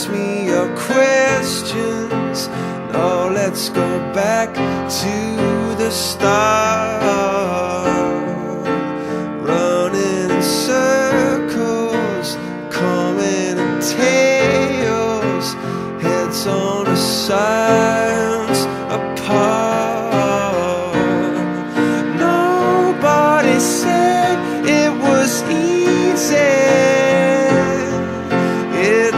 ask me your questions. Now let's go back to the start. Running in circles, coming in tails, heads on a side.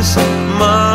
this, my